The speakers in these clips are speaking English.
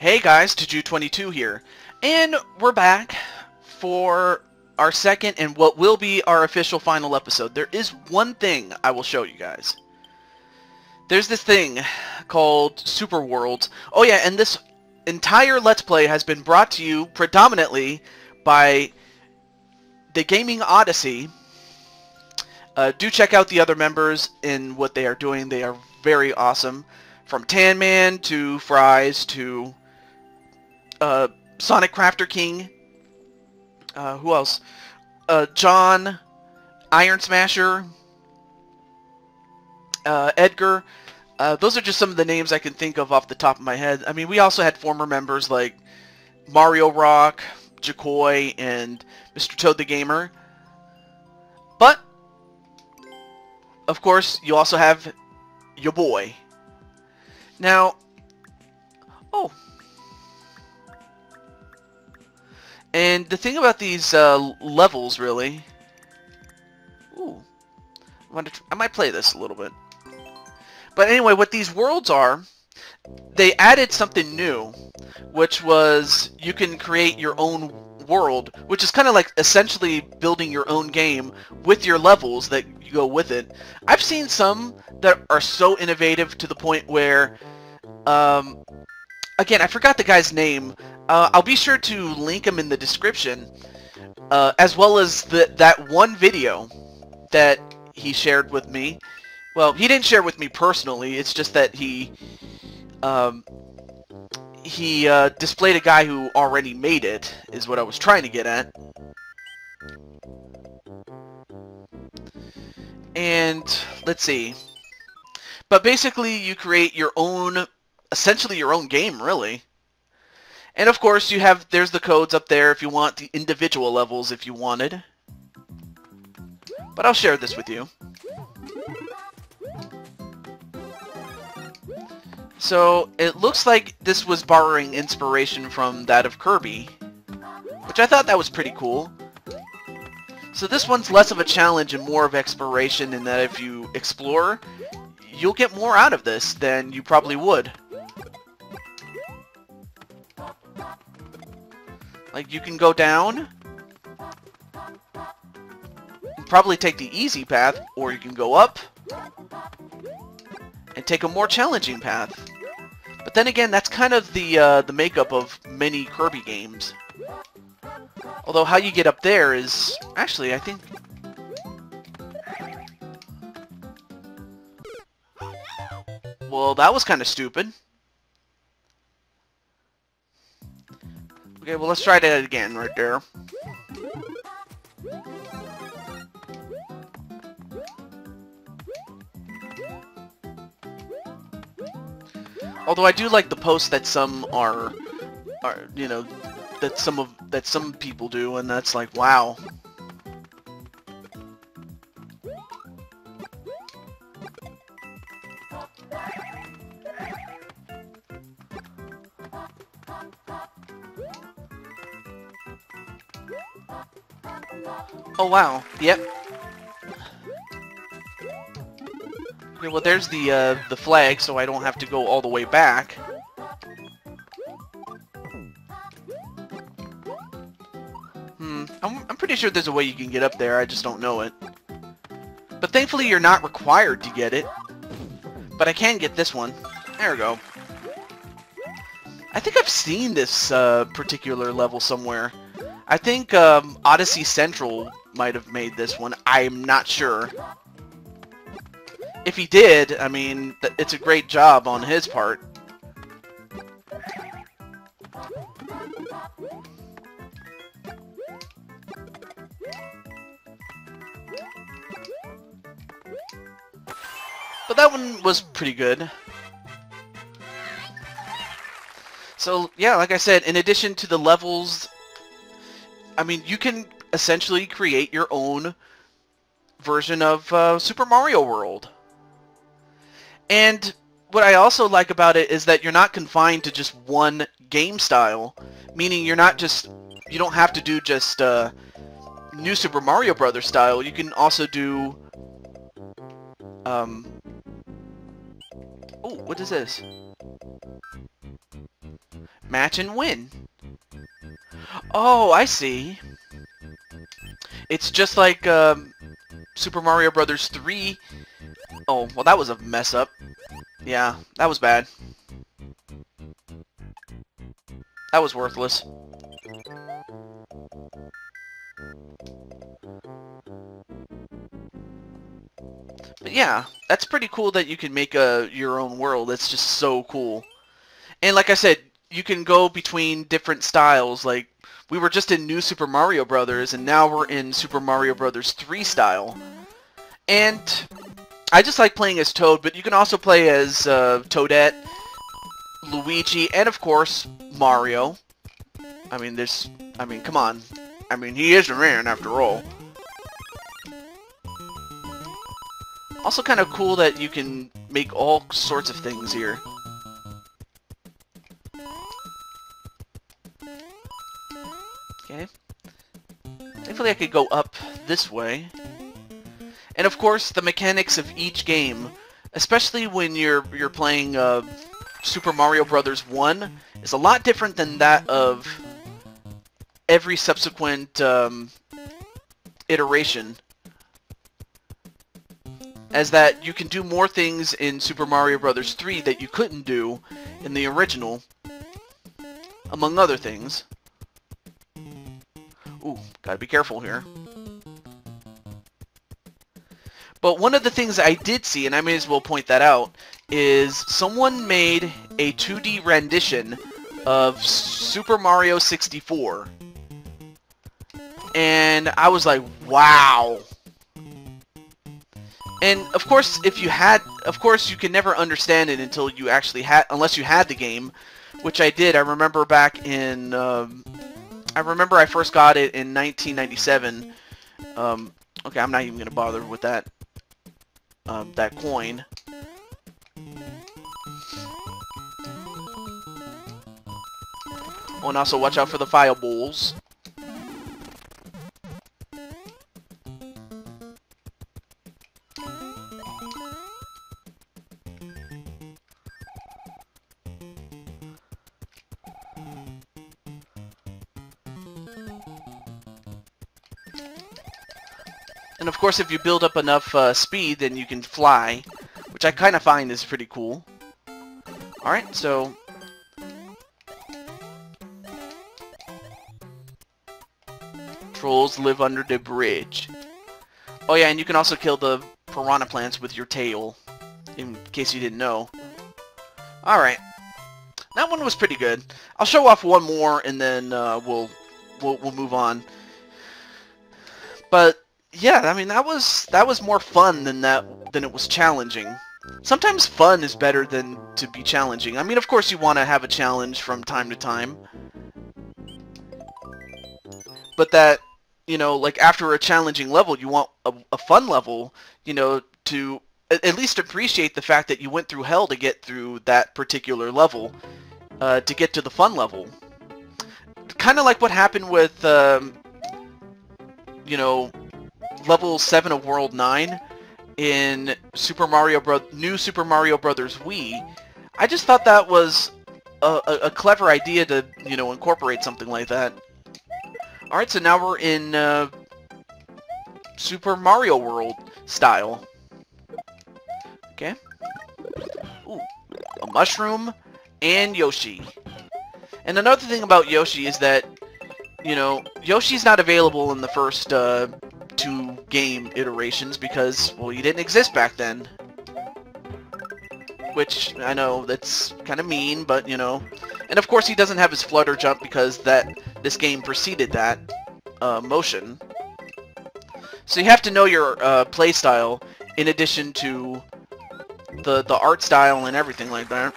Hey guys, TehJew22 here, and we're back for our second and what will be our official final episode. There is one thing I will show you guys. There's this thing called Super Worlds. Oh yeah, and this entire Let's Play has been brought to you predominantly by the Gaming Odyssey. Uh, do check out the other members in what they are doing. They are very awesome. From Tan Man to Fries to uh, Sonic Crafter King. Uh, who else? Uh, John, Iron Smasher, uh, Edgar. Uh, those are just some of the names I can think of off the top of my head. I mean, we also had former members like Mario Rock, Jacoy, and Mr. Toad the Gamer. But, of course, you also have your boy. Now, oh, And the thing about these uh, levels, really... Ooh. I, I might play this a little bit. But anyway, what these worlds are, they added something new, which was you can create your own world, which is kind of like essentially building your own game with your levels that you go with it. I've seen some that are so innovative to the point where, um, again, I forgot the guy's name, uh, I'll be sure to link him in the description, uh, as well as the, that one video that he shared with me. Well, he didn't share with me personally, it's just that he, um, he uh, displayed a guy who already made it, is what I was trying to get at. And, let's see. But basically, you create your own, essentially your own game, really. And of course, you have, there's the codes up there if you want the individual levels if you wanted. But I'll share this with you. So, it looks like this was borrowing inspiration from that of Kirby, which I thought that was pretty cool. So this one's less of a challenge and more of exploration in that if you explore, you'll get more out of this than you probably would. Like, you can go down, probably take the easy path, or you can go up and take a more challenging path. But then again, that's kind of the uh, the makeup of many Kirby games. Although how you get up there is... Actually, I think... Well, that was kind of stupid. Okay, well let's try that again right there. Although I do like the post that some are, are you know, that some of that some people do, and that's like, wow. Oh wow, yep. Okay, well there's the, uh, the flag, so I don't have to go all the way back. Hmm, I'm, I'm pretty sure there's a way you can get up there, I just don't know it. But thankfully you're not required to get it. But I can get this one. There we go. I think I've seen this uh, particular level somewhere. I think um, Odyssey Central might have made this one. I'm not sure. If he did, I mean, it's a great job on his part. But that one was pretty good. So, yeah, like I said, in addition to the levels, I mean, you can essentially create your own version of uh, Super Mario World. And what I also like about it is that you're not confined to just one game style, meaning you're not just, you don't have to do just uh, New Super Mario Brothers style. You can also do, um, oh, what is this? Match and win. Oh, I see. It's just like um, Super Mario Brothers 3. Oh, well that was a mess up. Yeah, that was bad. That was worthless. But yeah, that's pretty cool that you can make a your own world. That's just so cool. And like I said, you can go between different styles. Like we were just in New Super Mario Brothers, and now we're in Super Mario Brothers 3 style. And I just like playing as Toad, but you can also play as uh, Toadette, Luigi, and of course Mario. I mean, there's, I mean, come on. I mean, he is a man after all. Also kind of cool that you can make all sorts of things here. Okay. Thankfully I could go up this way. And of course, the mechanics of each game, especially when you're you're playing uh, Super Mario Brothers 1, is a lot different than that of every subsequent um, iteration as that you can do more things in Super Mario Bros. 3 that you couldn't do in the original, among other things. Ooh, gotta be careful here. But one of the things I did see, and I may as well point that out, is someone made a 2D rendition of Super Mario 64. And I was like, wow, and of course, if you had, of course, you can never understand it until you actually had, unless you had the game, which I did. I remember back in, um, I remember I first got it in 1997. Um, okay, I'm not even gonna bother with that, um, that coin. Oh, and also watch out for the fireballs. Course, if you build up enough uh, speed, then you can fly, which I kind of find is pretty cool. Alright, so... Trolls live under the bridge. Oh yeah, and you can also kill the piranha plants with your tail, in case you didn't know. Alright. That one was pretty good. I'll show off one more, and then uh, we'll, we'll, we'll move on. But yeah, I mean that was that was more fun than that than it was challenging. Sometimes fun is better than to be challenging. I mean, of course you want to have a challenge from time to time. But that, you know, like after a challenging level, you want a, a fun level, you know, to at least appreciate the fact that you went through hell to get through that particular level, uh, to get to the fun level. Kind of like what happened with, um, you know, level 7 of World 9 in Super Mario Bro New Super Mario Brothers Wii, I just thought that was a, a, a, clever idea to, you know, incorporate something like that. Alright, so now we're in uh, Super Mario World style. Okay. Ooh, a mushroom and Yoshi. And another thing about Yoshi is that, you know, Yoshi's not available in the first uh, game iterations because, well, you didn't exist back then. Which, I know, that's kind of mean, but, you know. And of course he doesn't have his flutter jump because that this game preceded that uh, motion. So you have to know your uh, playstyle in addition to the, the art style and everything like that.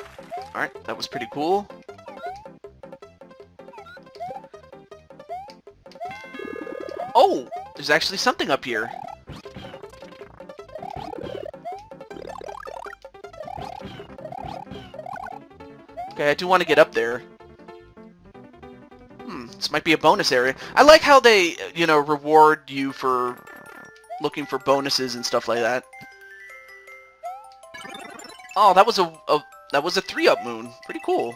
Alright, that was pretty cool. Oh! There's actually something up here. Okay, I do want to get up there. Hmm, this might be a bonus area. I like how they, you know, reward you for looking for bonuses and stuff like that. Oh, that was a, a that was a three-up moon. Pretty cool.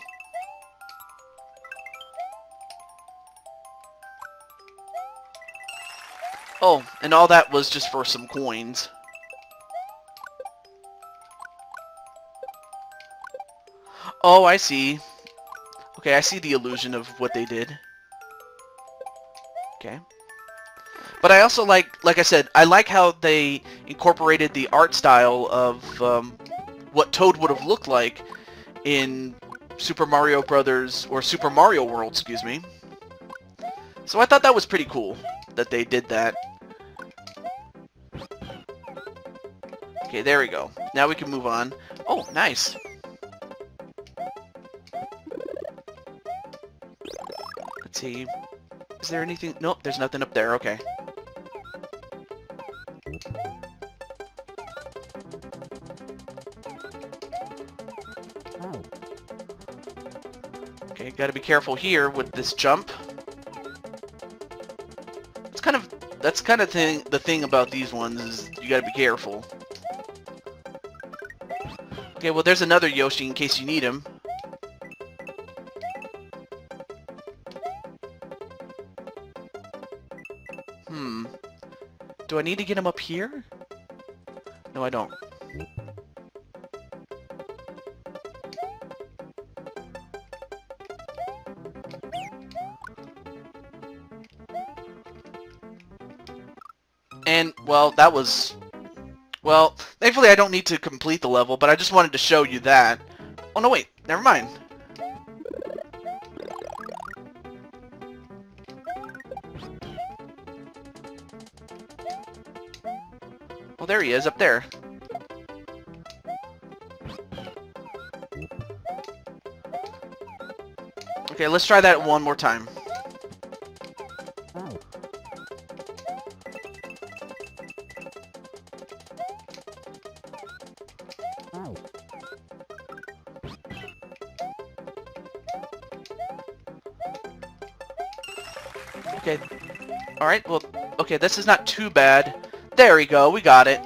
Oh, and all that was just for some coins. Oh, I see. Okay, I see the illusion of what they did. Okay. But I also like, like I said, I like how they incorporated the art style of um, what Toad would have looked like in Super Mario Brothers, or Super Mario World, excuse me. So I thought that was pretty cool that they did that. Okay, there we go. Now we can move on. Oh, nice. Let's see. Is there anything? Nope, there's nothing up there. Okay. Oh. Okay, gotta be careful here with this jump. That's kind of thing the thing about these ones is you gotta be careful. Okay, well there's another Yoshi in case you need him. Hmm. Do I need to get him up here? No, I don't. And, well, that was... Well, thankfully I don't need to complete the level, but I just wanted to show you that. Oh, no, wait. Never mind. Well, there he is, up there. Okay, let's try that one more time. Alright, well, okay, this is not too bad. There we go, we got it.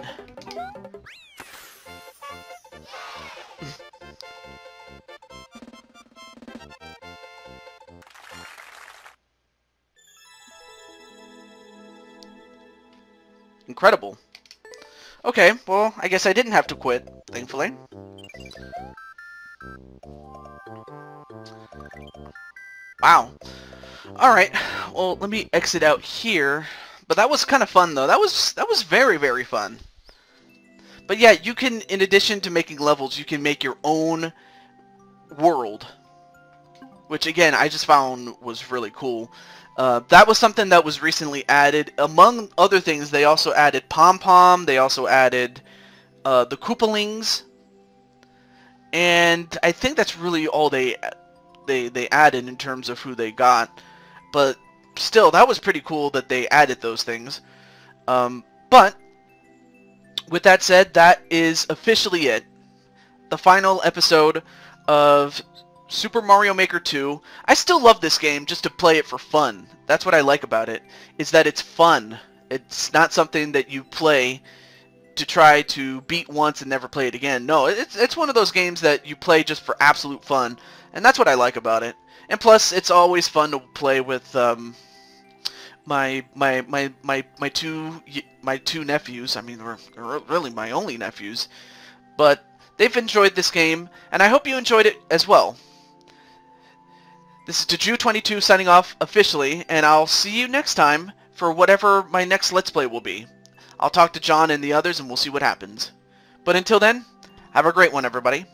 Incredible. Okay, well, I guess I didn't have to quit, thankfully. Wow. Alright, well, let me exit out here. But that was kind of fun, though. That was that was very, very fun. But yeah, you can, in addition to making levels, you can make your own world. Which, again, I just found was really cool. Uh, that was something that was recently added. Among other things, they also added Pom Pom. They also added uh, the Koopalings. And I think that's really all they they they added in terms of who they got. But still, that was pretty cool that they added those things. Um, but with that said, that is officially it. The final episode of Super Mario Maker 2. I still love this game just to play it for fun. That's what I like about it, is that it's fun. It's not something that you play to try to beat once and never play it again. No, it's, it's one of those games that you play just for absolute fun, and that's what I like about it. And plus, it's always fun to play with um, my my my my my two my two nephews. I mean, they're really my only nephews, but they've enjoyed this game, and I hope you enjoyed it as well. This is TehJew22 signing off officially, and I'll see you next time for whatever my next Let's Play will be. I'll talk to John and the others, and we'll see what happens. But until then, have a great one, everybody.